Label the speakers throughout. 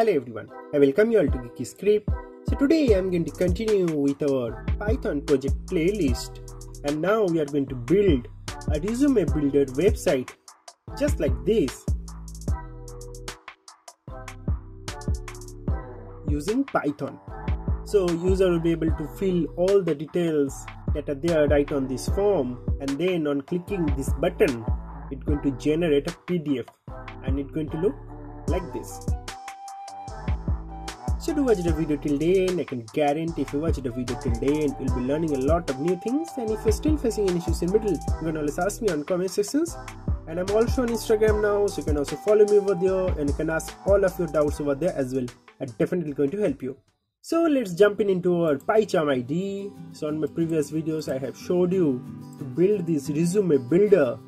Speaker 1: Hello everyone, I welcome you all to Geeky Script. So today I am going to continue with our Python project playlist and now we are going to build a resume builder website just like this using Python. So user will be able to fill all the details that are there right on this form and then on clicking this button it's going to generate a PDF and it's going to look like this. So do watch the video till the end. I can guarantee if you watch the video till the end, you'll be learning a lot of new things. And if you're still facing any issues in middle, you can always ask me on comment sections. And I'm also on Instagram now, so you can also follow me over there and you can ask all of your doubts over there as well. I'm definitely going to help you. So let's jump in into our PyCharm ID. So on my previous videos, I have showed you to build this resume builder,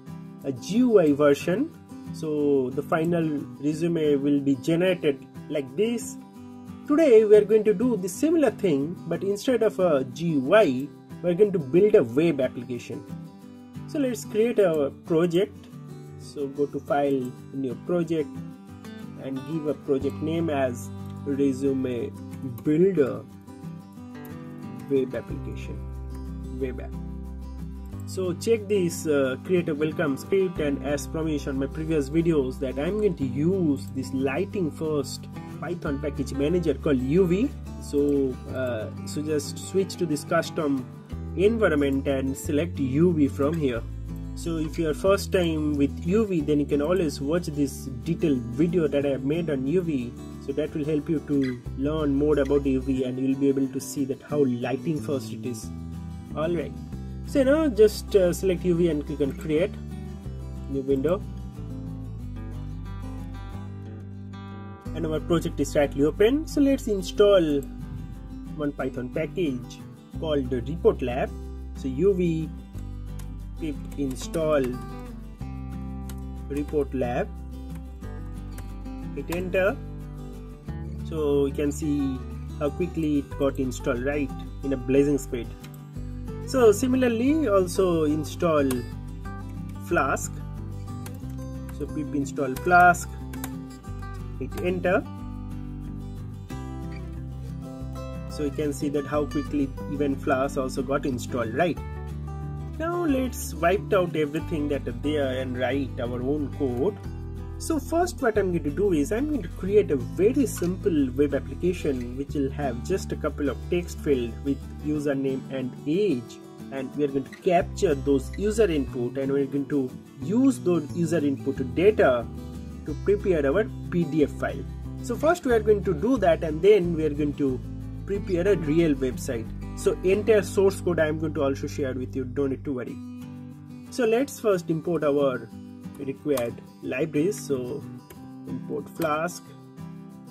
Speaker 1: a GUI version. So the final resume will be generated like this Today we are going to do the similar thing but instead of a GUI we are going to build a web application. So let's create a project. So go to file new project and give a project name as resume builder web application web app. So check this uh, create a welcome script and as promised on my previous videos that I'm going to use this lighting first python package manager called UV so uh, so just switch to this custom environment and select UV from here. So if you are first time with UV then you can always watch this detailed video that I have made on UV so that will help you to learn more about UV and you'll be able to see that how lighting first it is. Alright so now just uh, select UV and click on create new window and our project is slightly open so let's install one python package called ReportLab. So uv pip install ReportLab. Hit enter. So you can see how quickly it got installed right in a blazing speed. So similarly also install flask. So pip install flask hit enter. So you can see that how quickly even Flask also got installed right? Now let's wipe out everything that are there and write our own code. So first what I'm going to do is I'm going to create a very simple web application which will have just a couple of text field with username and age. And we are going to capture those user input and we're going to use those user input data to prepare our PDF file. So first we are going to do that and then we are going to prepare a real website. So entire source code I am going to also share with you, don't need to worry. So let's first import our required libraries. So import Flask.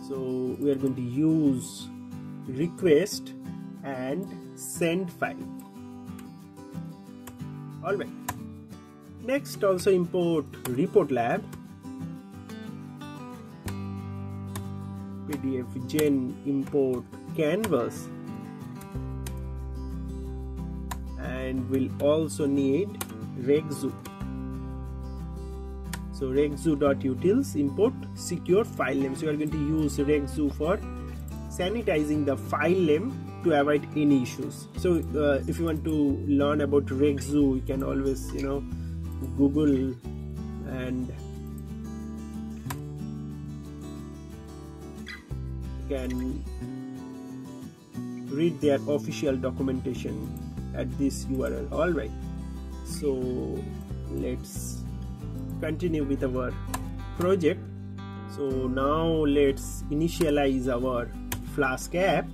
Speaker 1: So we are going to use request and send file. Alright. Next also import ReportLab pdfgen import canvas. And we'll also need Werkzeug so Werkzeug.utils import secure file name. So we are going to use Werkzeug for sanitizing the file name to avoid any issues. So uh, if you want to learn about Werkzeug you can always you know google and can read their official documentation at this URL alright so let's continue with our project. So now let's initialize our flask app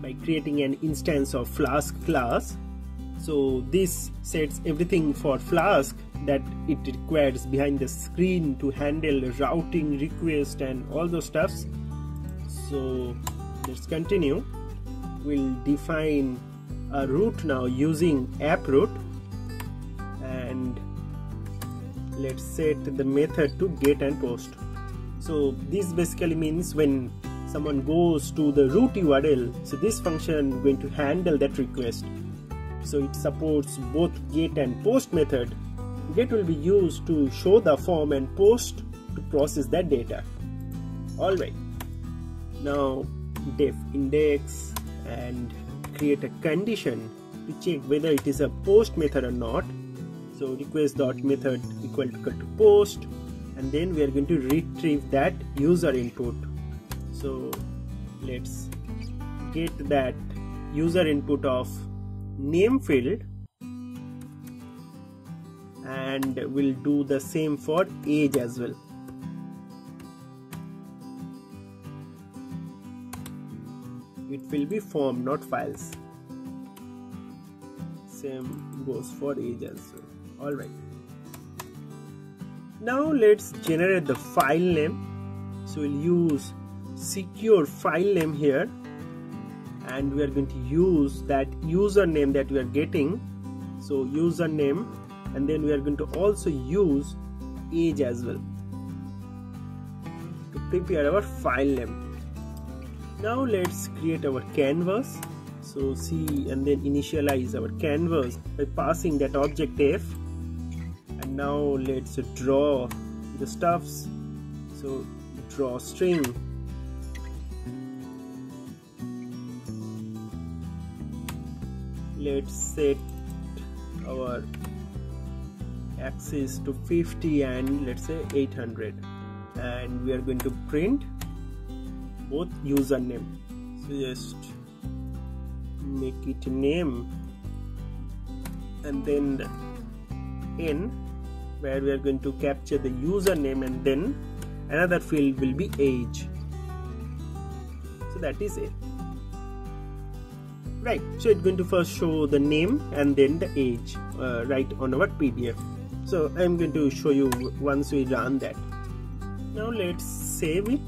Speaker 1: by creating an instance of flask class. So this sets everything for flask that it requires behind the screen to handle routing request and all those stuffs so let's continue. We'll define a route now using app route and let's set the method to get and post. So this basically means when someone goes to the root url so this function is going to handle that request. So it supports both get and post method. Get will be used to show the form and post to process that data. Alright now def index and create a condition to check whether it is a post method or not. So request dot method equal to, equal to post and then we are going to retrieve that user input. So let's get that user input of name field and we'll do the same for age as well will be form not files. Same goes for age as well all right. Now let's generate the file name. So we'll use secure file name here. And we are going to use that username that we are getting. So username. And then we are going to also use age as well to prepare our file name now let's create our canvas. So see and then initialize our canvas by passing that object f. And now let's draw the stuffs. So draw string. Let's set our axis to 50 and let's say 800 and we are going to print both username. So just make it name and then the n where we are going to capture the username and then another field will be age. So that is it. Right so it's going to first show the name and then the age uh, right on our pdf so i'm going to show you once we run that. Now let's save it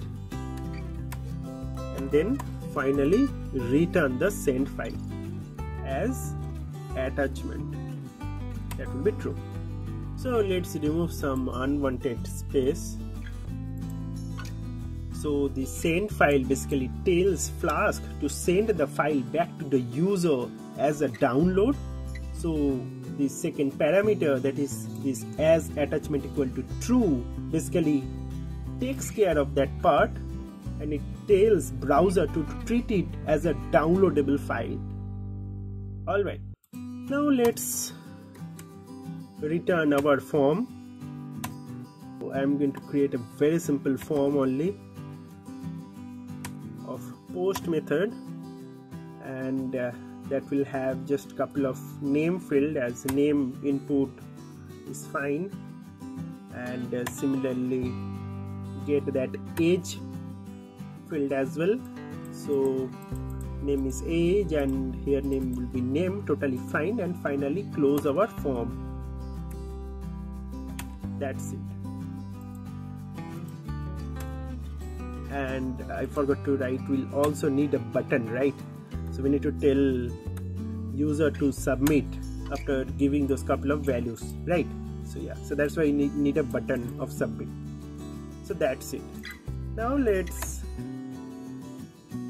Speaker 1: then finally return the send file as attachment. That will be true. So let's remove some unwanted space. So the send file basically tells flask to send the file back to the user as a download. So the second parameter that is this as attachment equal to true basically takes care of that part and it tells browser to treat it as a downloadable file. Alright now let's return our form. I'm going to create a very simple form only of post method and uh, that will have just a couple of name field as name input is fine. And uh, similarly get that age field as well. So name is age and here name will be name totally fine. And finally close our form. That's it. And I forgot to write we'll also need a button right? So we need to tell user to submit after giving those couple of values right? So yeah. So that's why you need, need a button of submit. So that's it. Now let's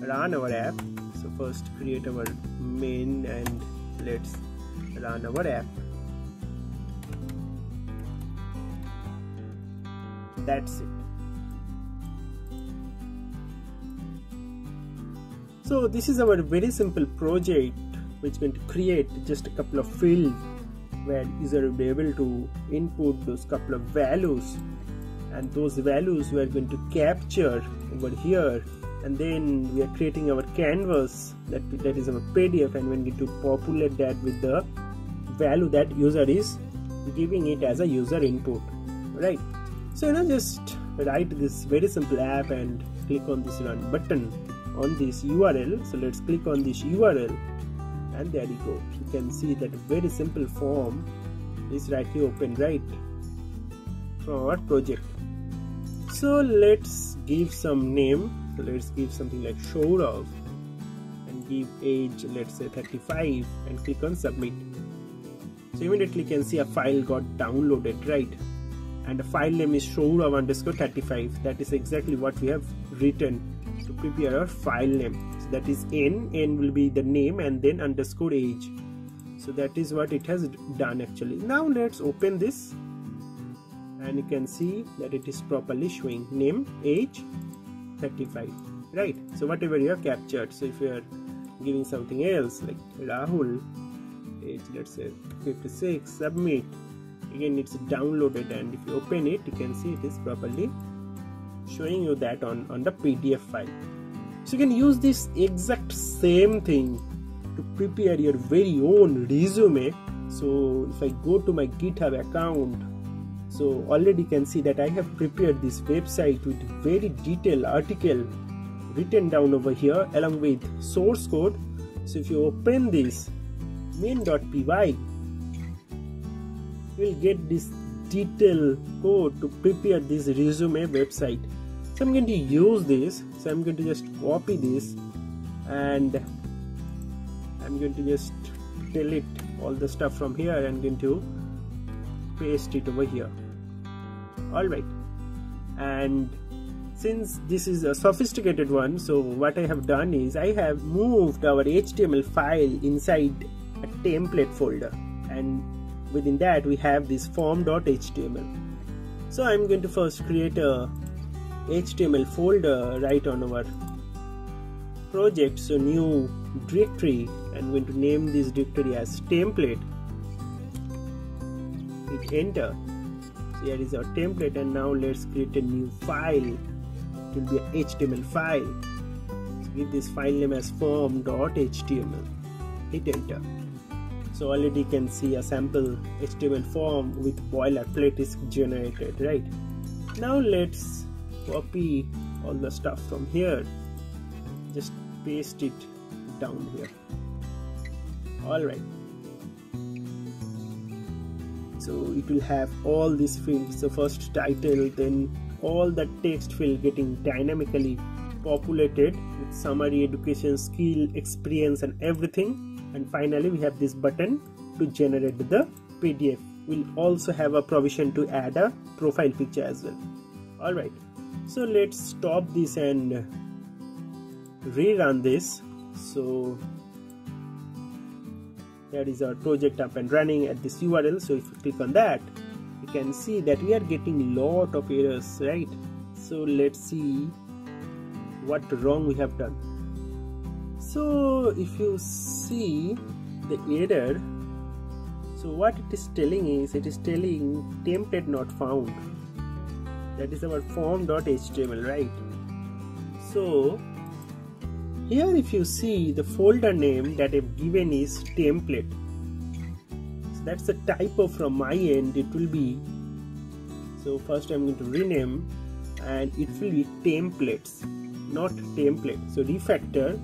Speaker 1: run our app. So first create our main and let's run our app. That's it. So this is our very simple project which is going to create just a couple of fields where user will be able to input those couple of values. And those values we are going to capture over here and then we are creating our canvas that that is our pdf and we need to populate that with the value that user is giving it as a user input. Right? So you know just write this very simple app and click on this run button on this url so let's click on this url and there you go. You can see that very simple form is right here open right from our project. So let's give some name so let's give something like Shourav and give age let's say 35 and click on submit. So immediately you can see a file got downloaded right? And the file name is Shourav underscore 35 that is exactly what we have written. To prepare our file name. So that is n. N will be the name and then underscore age. So that is what it has done actually. Now let's open this. And you can see that it is properly showing name age 35 right. So whatever you have captured so if you are giving something else like rahul let's say 56 submit. Again it's downloaded and if you open it you can see it is properly showing you that on on the pdf file. So you can use this exact same thing to prepare your very own resume. So if i go to my github account so already you can see that i have prepared this website with very detailed article written down over here along with source code. So if you open this main.py you will get this detailed code to prepare this resume website. So i'm going to use this. So i'm going to just copy this and i'm going to just delete all the stuff from here and going to paste it over here all right. And since this is a sophisticated one so what I have done is I have moved our HTML file inside a template folder. And within that we have this form.html so I'm going to first create a HTML folder right on our project. So new directory. I'm going to name this directory as template. Hit enter here is our template and now let's create a new file. It will be a HTML file. Give this file name as form.html hit enter. So already you can see a sample HTML form with boilerplate is generated right? Now let's copy all the stuff from here. Just paste it down here. All right so it will have all these fields the first title then all the text field getting dynamically populated with summary education skill experience and everything. And finally we have this button to generate the pdf we'll also have a provision to add a profile picture as well. All right. So let's stop this and rerun this. So that is our project up and running at this url so if you click on that you can see that we are getting a lot of errors right? So let's see what wrong we have done. So if you see the error so what it is telling is it is telling template not found. That is our form.html right? So here if you see the folder name that I've given is template. So that's the typo from my end. It will be so first I'm going to rename and it will be templates not template. So refactor.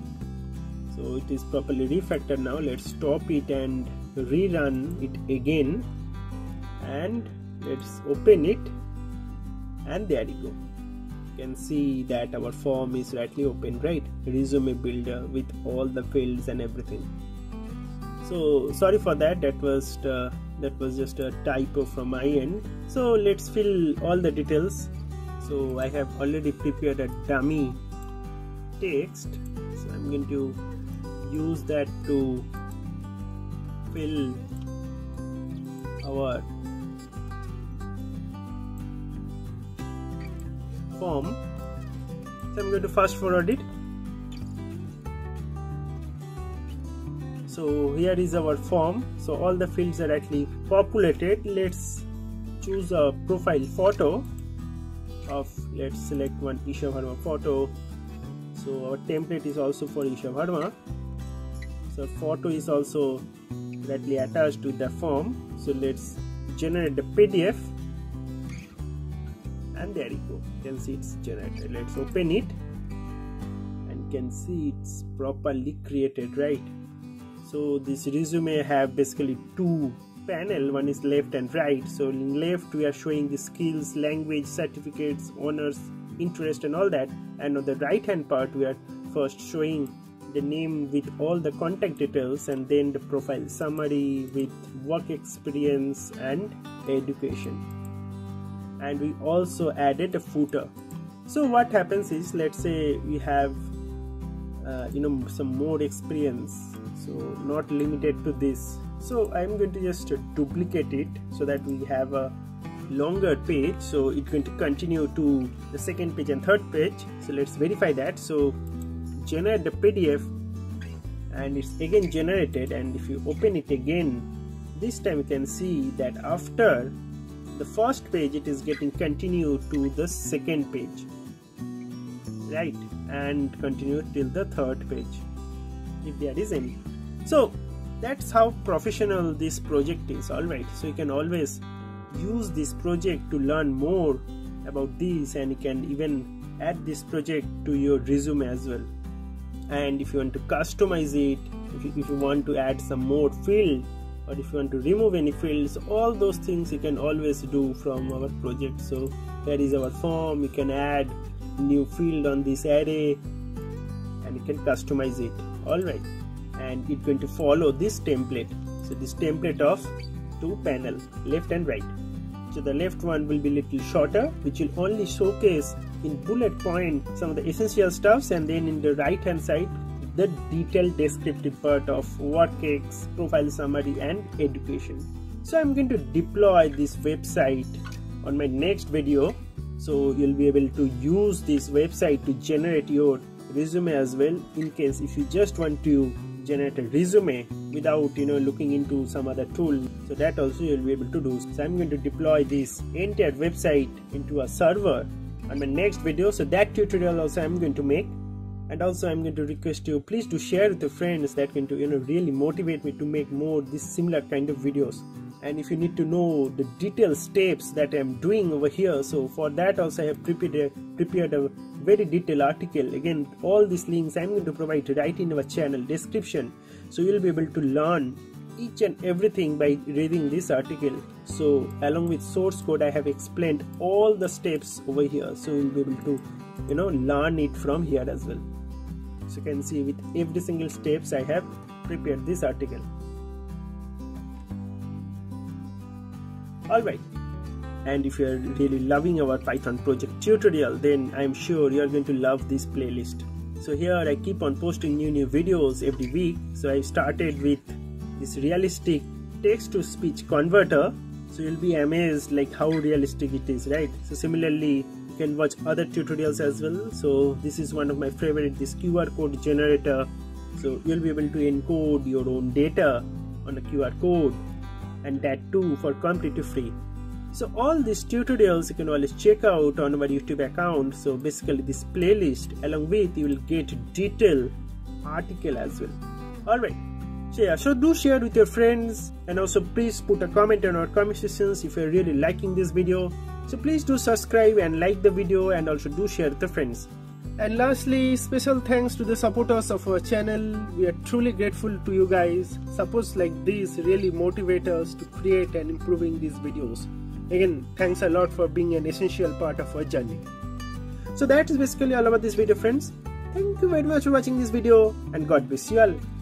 Speaker 1: So it is properly refactored now. Let's stop it and rerun it again. And let's open it. And there you go can see that our form is rightly open right? Resume builder with all the fields and everything. So sorry for that. That was uh, that was just a typo from my end. So let's fill all the details. So I have already prepared a dummy text. So I'm going to use that to fill our form. So I'm going to fast forward it. So here is our form. So all the fields are actually populated. Let's choose a profile photo of let's select one Isha Verma photo. So our template is also for Isha Verma so photo is also directly attached to the form. So let's generate the PDF and there you go. You can see it's generated. Let's open it and can see it's properly created right? So this resume have basically two panel. One is left and right. So in left we are showing the skills language certificates honors interest and all that. And on the right hand part we are first showing the name with all the contact details and then the profile summary with work experience and education and we also added a footer. So what happens is let's say we have uh, you know some more experience so not limited to this. So i'm going to just duplicate it so that we have a longer page. So it's going to continue to the second page and third page. So let's verify that. So generate the pdf and it's again generated. And if you open it again this time you can see that after the first page it is getting continued to the second page. Right and continue till the third page if there is any. So that's how professional this project is alright? So you can always use this project to learn more about this and you can even add this project to your resume as well. And if you want to customize it if you, if you want to add some more field or if you want to remove any fields all those things you can always do from our project. So here is our form. You can add new field on this array and you can customize it. All right. And it's going to follow this template. So this template of two panel left and right. So the left one will be little shorter which will only showcase in bullet point some of the essential stuffs and then in the right hand side the detailed descriptive part of workx profile summary and education. So i'm going to deploy this website on my next video. So you'll be able to use this website to generate your resume as well in case if you just want to generate a resume without you know looking into some other tool. So that also you'll be able to do. So i'm going to deploy this entire website into a server on my next video. So that tutorial also i'm going to make and also i'm going to request you please to share with your friends that can to you know really motivate me to make more this similar kind of videos. And if you need to know the detailed steps that i'm doing over here so for that also i have prepared a, prepared a very detailed article. Again all these links i'm going to provide right in our channel description. So you'll be able to learn each and everything by reading this article. So along with source code i have explained all the steps over here. So you'll be able to you know learn it from here as well so you can see with every single steps i have prepared this article. Alright. And if you are really loving our python project tutorial then i'm sure you are going to love this playlist. So here i keep on posting new new videos every week. So i started with this realistic text to speech converter. So you'll be amazed like how realistic it is right? So similarly can watch other tutorials as well. So this is one of my favorite this qr code generator. So you'll be able to encode your own data on a qr code and that too for completely free. So all these tutorials you can always check out on our youtube account. So basically this playlist along with you will get detailed article as well. All right so yeah so do share with your friends and also please put a comment on our comment sections if you're really liking this video so please do subscribe and like the video and also do share with your friends and lastly, special thanks to the supporters of our channel. We are truly grateful to you guys. Supports like this really motivate us to create and improving these videos. Again, thanks a lot for being an essential part of our journey. So that is basically all about this video friends. Thank you very much for watching this video and God bless you all.